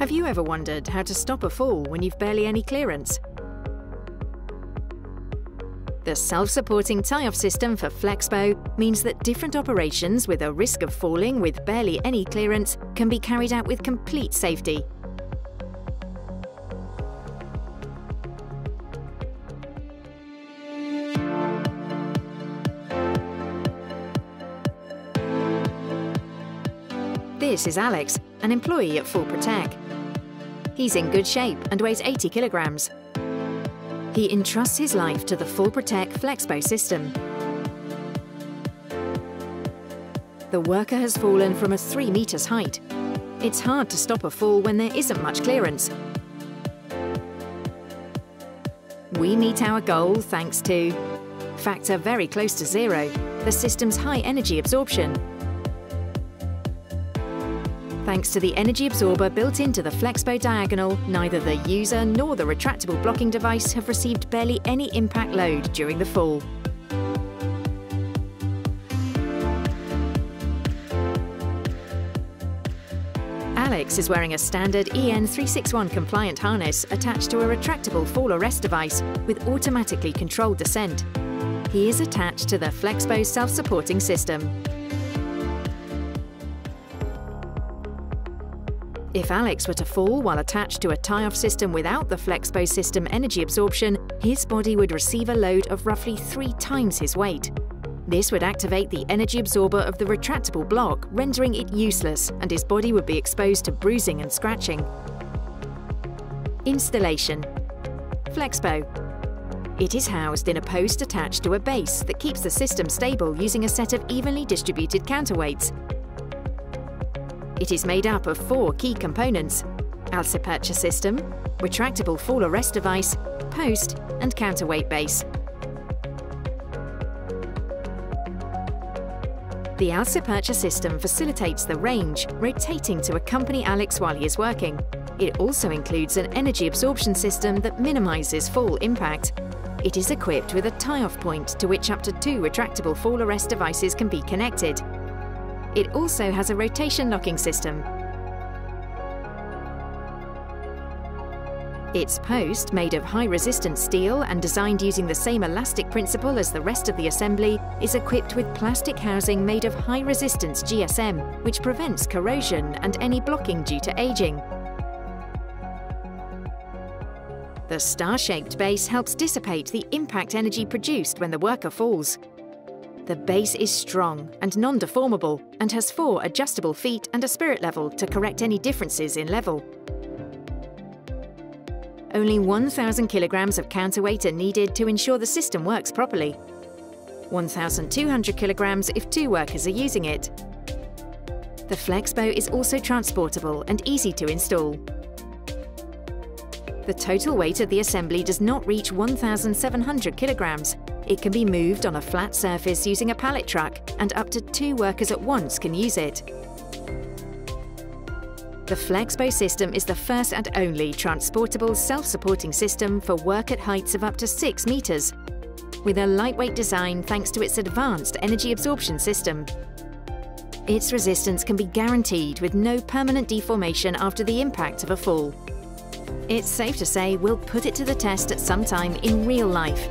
Have you ever wondered how to stop a fall when you've barely any clearance? The self-supporting tie-off system for Flexbow means that different operations with a risk of falling with barely any clearance can be carried out with complete safety. This is Alex, an employee at Fallprotec. He's in good shape and weighs 80 kilograms. He entrusts his life to the Fallprotec Flexbow system. The worker has fallen from a 3 metres height. It's hard to stop a fall when there isn't much clearance. We meet our goal thanks to factor very close to zero, the system's high energy absorption, Thanks to the energy absorber built into the Flexbow diagonal, neither the user nor the retractable blocking device have received barely any impact load during the fall. Alex is wearing a standard EN361 compliant harness attached to a retractable fall arrest device with automatically controlled descent. He is attached to the Flexbow self-supporting system. If Alex were to fall while attached to a tie-off system without the Flexbow system energy absorption, his body would receive a load of roughly three times his weight. This would activate the energy absorber of the retractable block, rendering it useless, and his body would be exposed to bruising and scratching. Installation Flexbow it is housed in a post attached to a base that keeps the system stable using a set of evenly distributed counterweights, it is made up of four key components, Alcipurcher system, retractable fall arrest device, post and counterweight base. The Alcipurcher system facilitates the range, rotating to accompany Alex while he is working. It also includes an energy absorption system that minimises fall impact. It is equipped with a tie-off point to which up to two retractable fall arrest devices can be connected, it also has a rotation locking system. Its post, made of high-resistance steel and designed using the same elastic principle as the rest of the assembly, is equipped with plastic housing made of high-resistance GSM, which prevents corrosion and any blocking due to aging. The star-shaped base helps dissipate the impact energy produced when the worker falls. The base is strong and non-deformable and has four adjustable feet and a spirit level to correct any differences in level. Only 1,000 kilograms of counterweight are needed to ensure the system works properly. 1,200 kilograms if two workers are using it. The Flexbow is also transportable and easy to install. The total weight of the assembly does not reach 1,700 kilograms, it can be moved on a flat surface using a pallet truck and up to two workers at once can use it. The Flexbow system is the first and only transportable self-supporting system for work at heights of up to 6 metres, with a lightweight design thanks to its advanced energy absorption system. Its resistance can be guaranteed with no permanent deformation after the impact of a fall. It's safe to say we'll put it to the test at some time in real life